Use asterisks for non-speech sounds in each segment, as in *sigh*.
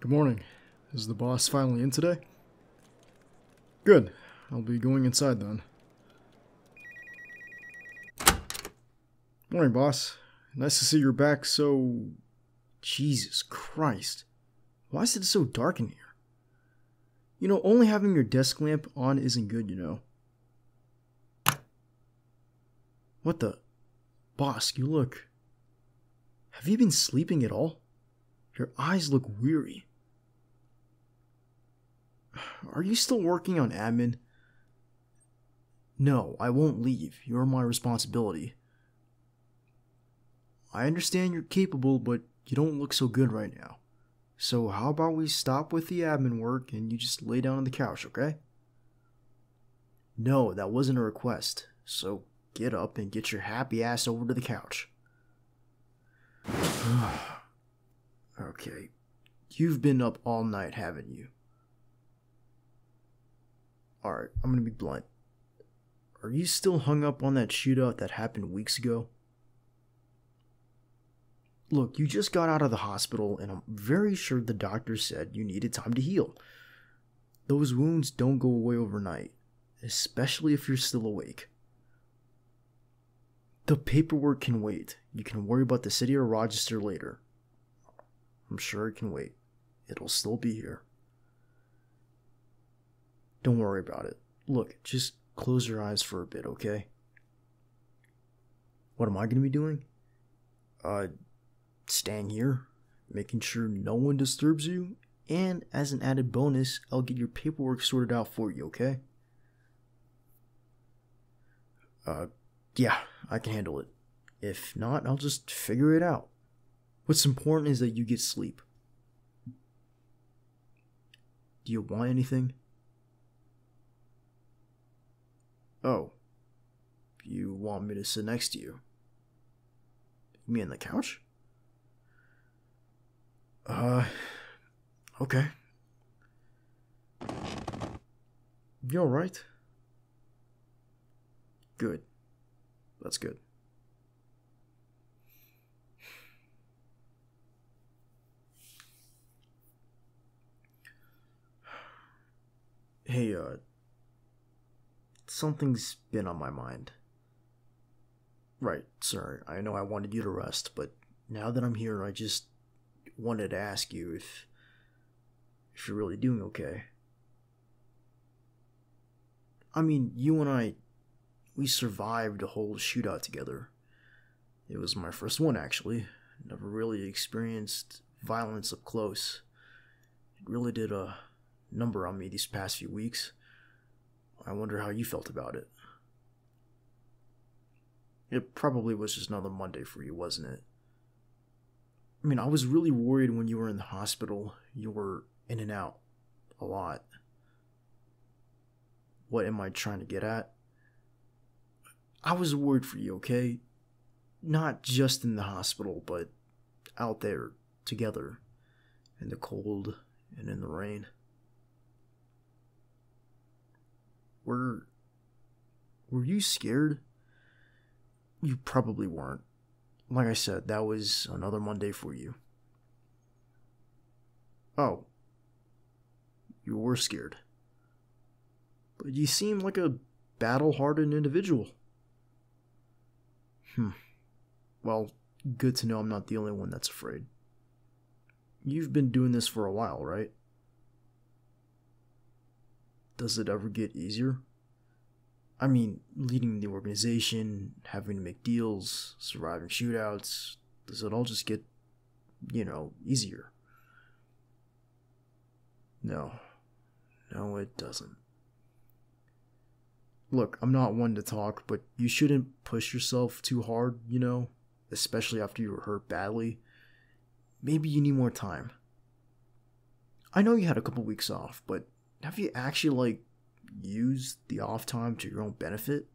Good morning. Is the boss finally in today? Good. I'll be going inside then. Morning, boss. Nice to see you're back so. Jesus Christ. Why is it so dark in here? You know, only having your desk lamp on isn't good, you know. What the? Boss, you look. Have you been sleeping at all? Your eyes look weary. Are you still working on admin? No, I won't leave. You're my responsibility. I understand you're capable, but you don't look so good right now. So, how about we stop with the admin work and you just lay down on the couch, okay? No, that wasn't a request. So, get up and get your happy ass over to the couch. *sighs* okay. You've been up all night, haven't you? Alright, I'm gonna be blunt. Are you still hung up on that shootout that happened weeks ago? Look, you just got out of the hospital, and I'm very sure the doctor said you needed time to heal. Those wounds don't go away overnight, especially if you're still awake. The paperwork can wait. You can worry about the city or Rochester later. I'm sure it can wait. It'll still be here. Don't worry about it. Look, just close your eyes for a bit, okay? What am I going to be doing? Uh, staying here, making sure no one disturbs you, and as an added bonus, I'll get your paperwork sorted out for you, okay? Uh, yeah, I can handle it. If not, I'll just figure it out. What's important is that you get sleep. Do you want anything? Oh. You want me to sit next to you? Me on the couch? Uh. Okay. You alright? Good. That's good. *sighs* Hey, uh, something's been on my mind. Right, sorry. I know I wanted you to rest, but now that I'm here, I just wanted to ask you if if you're really doing okay. I mean, you and I we survived a whole shootout together. It was my first one actually. Never really experienced violence up close. It really did a number on me these past few weeks. I wonder how you felt about it. It probably was just another Monday for you, wasn't it? I mean, I was really worried when you were in the hospital. You were in and out a lot. What am I trying to get at? I was worried for you, okay? Not just in the hospital, but out there together in the cold and in the rain. Were were you scared? You probably weren't. Like I said, that was another Monday for you. Oh. You were scared. But you seem like a battle hardened individual. Hmm. Well, good to know I'm not the only one that's afraid. You've been doing this for a while, right? Does it ever get easier? I mean, leading the organization, having to make deals, surviving shootouts, does it all just get, you know, easier? No. No, it doesn't. Look, I'm not one to talk, but you shouldn't push yourself too hard, you know, especially after you were hurt badly. Maybe you need more time. I know you had a couple weeks off, but have you actually like used the off time to your own benefit?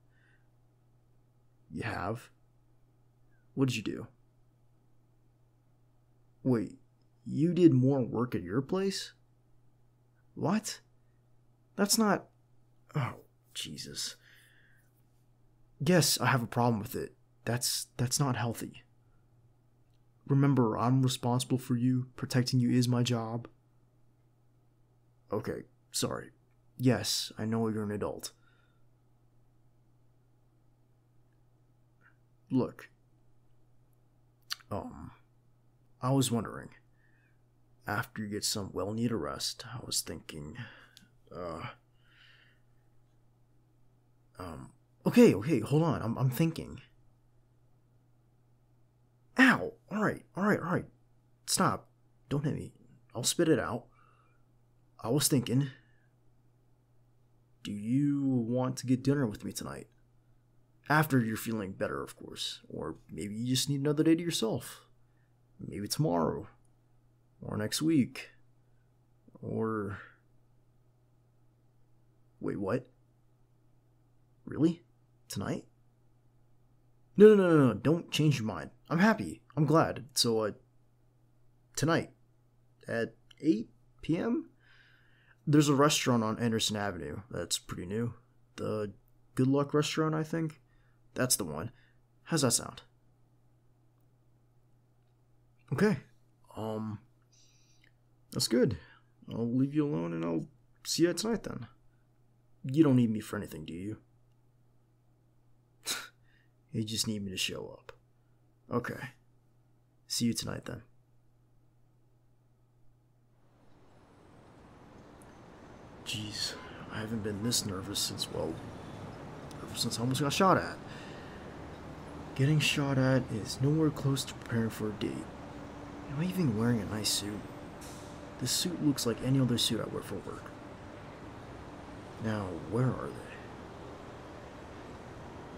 You have. What did you do? Wait, you did more work at your place? What? That's not. Oh, Jesus. Yes, I have a problem with it. That's that's not healthy. Remember, I'm responsible for you. Protecting you is my job. Okay, sorry. Yes, I know you're an adult. Look. Um, I was wondering. After you get some well needed rest, I was thinking, uh. Um, okay, okay, hold on. I'm, I'm thinking. Ow! Alright, alright, alright. Stop. Don't hit me. I'll spit it out. I was thinking. Do you want to get dinner with me tonight? After you're feeling better, of course. Or maybe you just need another day to yourself. Maybe tomorrow. Or next week. Or. Wait, what? Really? Tonight? No, no, no, no. Don't change your mind. I'm happy. I'm glad. So, uh, tonight at 8 p.m., there's a restaurant on Anderson Avenue that's pretty new. The Good Luck Restaurant, I think. That's the one. How's that sound? Okay. Um, that's good. I'll leave you alone and I'll see you tonight then. You don't need me for anything, do you? *laughs* you just need me to show up. Okay. See you tonight then. Jeez, I haven't been this nervous since, well, ever since I almost got shot at. Getting shot at is nowhere close to preparing for a date. Am I even wearing a nice suit? This suit looks like any other suit I wear for work. Now, where are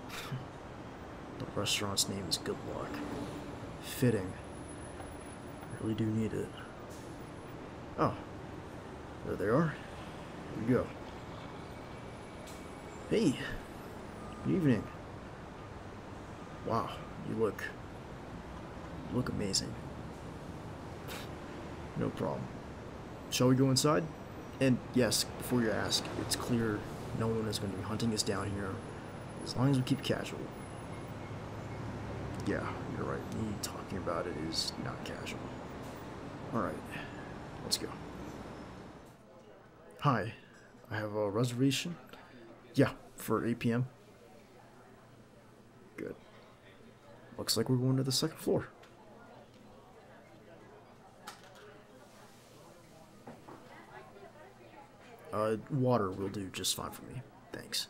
they? *laughs* the restaurant's name is Good Luck. Fitting. Really do need it. Oh, there they are. We go. Hey, good evening. Wow, you look, you look amazing. no problem. Shall we go inside? And yes, before you ask, it's clear no one is going to be hunting us down here as long as we keep casual. Yeah, you're right. Me talking about it is not casual. Alright, let's go. Hi, I have a reservation. Yeah, for 8 p.m. Good. Looks like we're going to the second floor. Uh, water will do just fine for me. Thanks.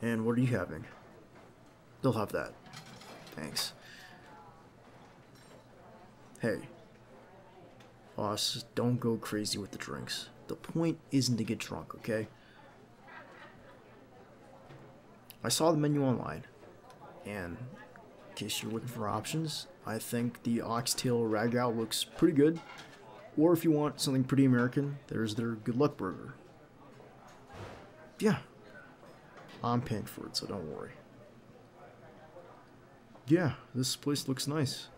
And what are you having? They'll have that. Thanks. Hey. Boss, don't go crazy with the drinks. The point isn't to get drunk, okay? I saw the menu online, and in case you're looking for options, I think the oxtail ragout looks pretty good. Or if you want something pretty American, there's their Good Luck Burger. Yeah, I'm paying for it, so don't worry. Yeah, this place looks nice.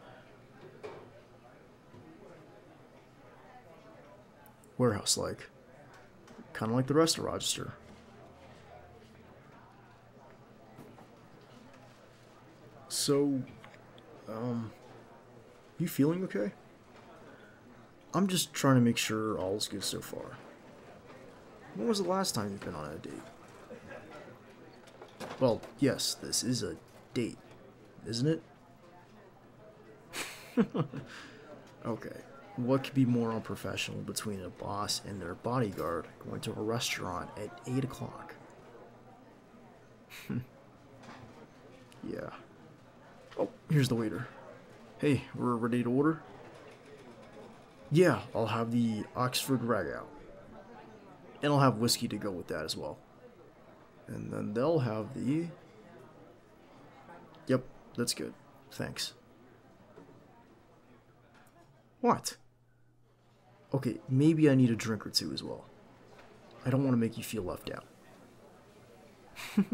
Warehouse like. Kind of like the rest of Rochester. So, um, you feeling okay? I'm just trying to make sure all's good so far. When was the last time you've been on a date? Well, yes, this is a date, isn't it? *laughs* okay. What could be more unprofessional between a boss and their bodyguard going to a restaurant at 8 o'clock? *laughs* yeah. Oh, here's the waiter. Hey, we're ready to order? Yeah, I'll have the Oxtail Ragout. And I'll have whiskey to go with that as well. And then they'll have the... Yep, that's good. Thanks. What? Okay, maybe I need a drink or two as well. I don't want to make you feel left out. *laughs*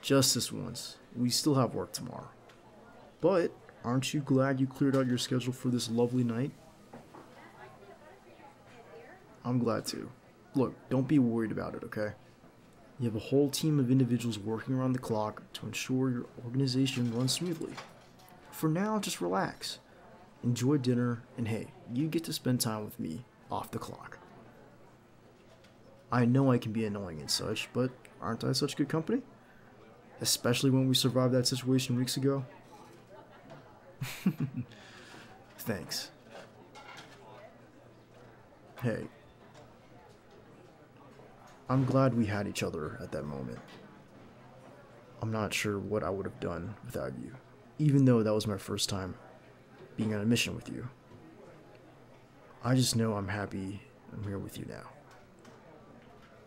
Just this once. We still have work tomorrow. But aren't you glad you cleared out your schedule for this lovely night? I'm glad too. Look, don't be worried about it, okay? You have a whole team of individuals working around the clock to ensure your organization runs smoothly. For now, just relax. Enjoy dinner, and hey, you get to spend time with me off the clock. I know I can be annoying and such, but aren't I such good company? Especially when we survived that situation weeks ago. *laughs* Thanks. Hey. I'm glad we had each other at that moment. I'm not sure what I would have done without you, even though that was my first time being on a mission with you. I just know I'm happy I'm here with you now.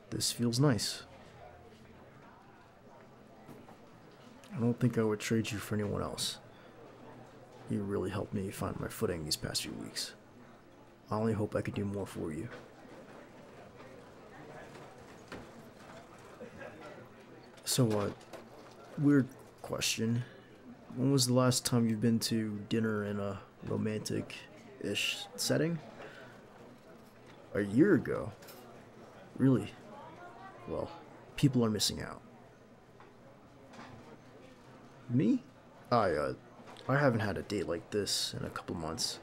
This feels nice. I don't think I would trade you for anyone else. You really helped me find my footing these past few weeks. I only hope I could do more for you. So what? Weird question. When was the last time you've been to dinner in a romantic ish setting? A year ago? Really? Well, people are missing out. Me? I, uh, I haven't had a date like this in a couple months.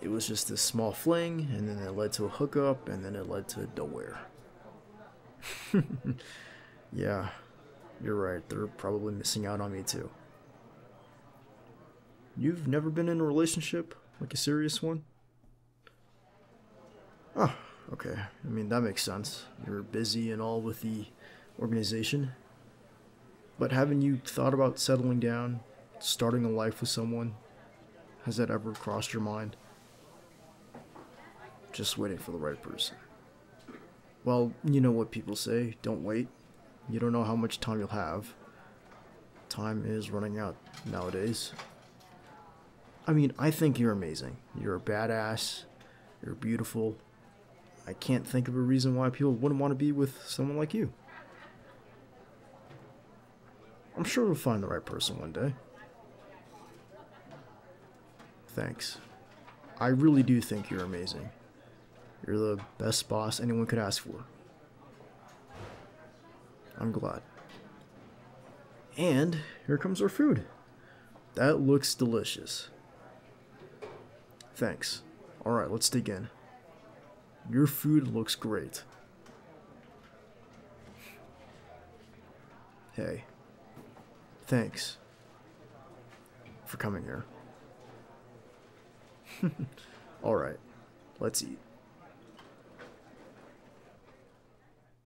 It was just this small fling, and then it led to a hookup, and then it led to nowhere. *laughs* yeah, you're right. They're probably missing out on me too. You've never been in a relationship? Like a serious one? Oh, okay. I mean, that makes sense. You're busy and all with the organization. But haven't you thought about settling down, starting a life with someone? Has that ever crossed your mind? Just waiting for the right person. Well, you know what people say don't wait. You don't know how much time you'll have. Time is running out nowadays. I mean, I think you're amazing. You're a badass. You're beautiful. I can't think of a reason why people wouldn't want to be with someone like you. I'm sure we'll find the right person one day. Thanks. I really do think you're amazing. You're the best boss anyone could ask for. I'm glad. And here comes our food. That looks delicious. Thanks. Alright, let's dig in. Your food looks great. Hey. Thanks. For coming here. *laughs* Alright, let's eat.